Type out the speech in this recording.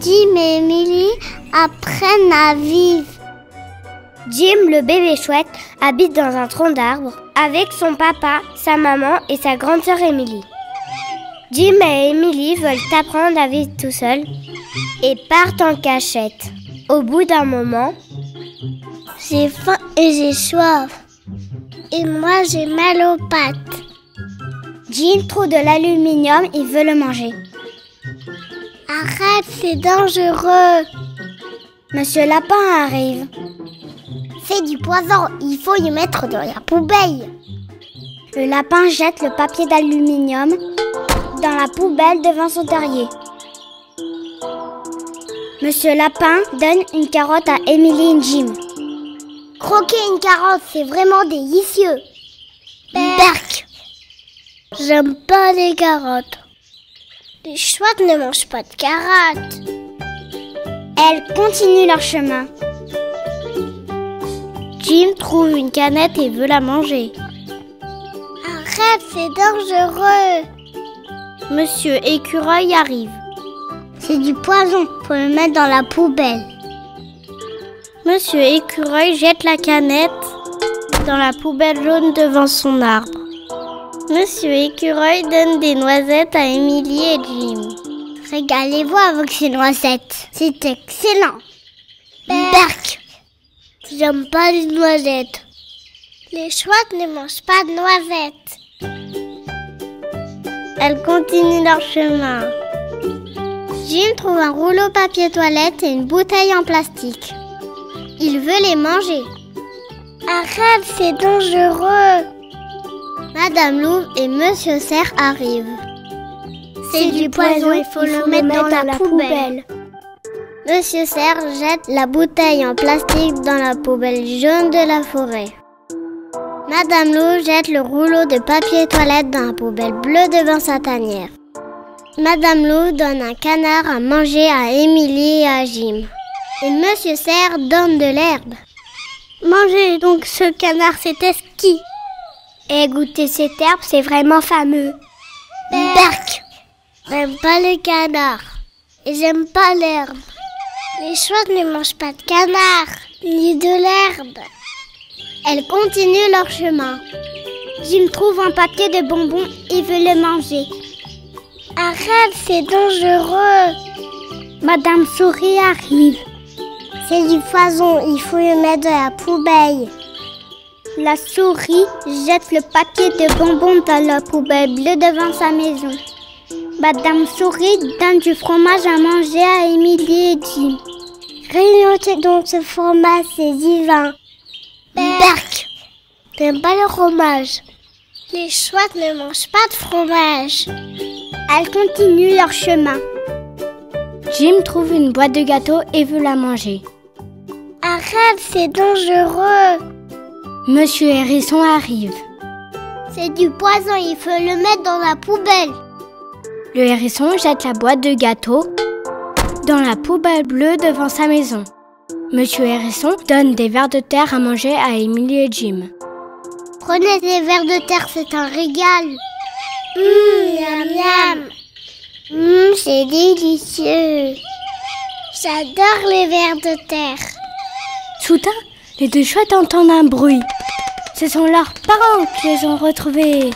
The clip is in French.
Jim et Emily apprennent à vivre. Jim, le bébé chouette, habite dans un tronc d'arbre avec son papa, sa maman et sa grande sœur Emily. Jim et Emily veulent apprendre à vivre tout seuls et partent en cachette. Au bout d'un moment, J'ai faim et j'ai soif. Et moi j'ai mal aux pattes. Jim trouve de l'aluminium et veut le manger. Arrête, c'est dangereux. Monsieur Lapin arrive. C'est du poison, il faut y mettre dans la poubelle. Le lapin jette le papier d'aluminium dans la poubelle devant son terrier. Monsieur Lapin donne une carotte à Emily et Jim. Croquer une carotte, c'est vraiment délicieux. Berk. J'aime pas les carottes. Les chouettes ne mangent pas de carottes. Elles continuent leur chemin. Jim trouve une canette et veut la manger. Arrête, c'est dangereux. Monsieur Écureuil arrive. C'est du poison, faut le mettre dans la poubelle. Monsieur Écureuil jette la canette dans la poubelle jaune devant son arbre. Monsieur Écureuil donne des noisettes à Émilie et Jim. Régalez-vous avec ces noisettes. C'est excellent. Berk. J'aime pas les noisettes. Les chouettes ne mangent pas de noisettes. Elles continuent leur chemin. Jim trouve un rouleau papier toilette et une bouteille en plastique. Il veut les manger. Arrête, c'est dangereux. Madame Louve et Monsieur Cerf arrivent. C'est du poison, il faut le mettre dans la poubelle. Monsieur Cerf jette la bouteille en plastique dans la poubelle jaune de la forêt. Madame Louve jette le rouleau de papier toilette dans la poubelle bleue devant sa tanière. Madame Louve donne un canard à manger à Émilie et à Jim. Et Monsieur Cerf donne de l'herbe. Mangez donc ce canard, c'est esquis. Et goûter cette herbe, c'est vraiment fameux. Berk. J'aime pas le canard. Et j'aime pas l'herbe. Les chouettes ne mangent pas de canard, ni de l'herbe. Elles continuent leur chemin. Jim trouve un papier de bonbons et veut le manger. Arrête, c'est dangereux. Madame Souris arrive. C'est du poison, il faut le mettre dans la poubelle. La souris jette le paquet de bonbons dans la poubelle bleue devant sa maison. Madame Souris donne du fromage à manger à Émilie et Jim. Grignotez donc ce fromage, c'est divin. Berk. T'aimes pas le fromage Les chouettes ne mangent pas de fromage. Elles continuent leur chemin. Jim trouve une boîte de gâteaux et veut la manger. Arrête, c'est dangereux. Monsieur Hérisson arrive. C'est du poison, il faut le mettre dans la poubelle. Le hérisson jette la boîte de gâteaux dans la poubelle bleue devant sa maison. Monsieur Hérisson donne des vers de terre à manger à Émilie et Jim. Prenez des vers de terre, c'est un régal. Hum, miam miam. Hum, c'est délicieux. J'adore les vers de terre. Soudain, les deux chouettes entendent un bruit. Ce sont leurs parents qui les ont retrouvés.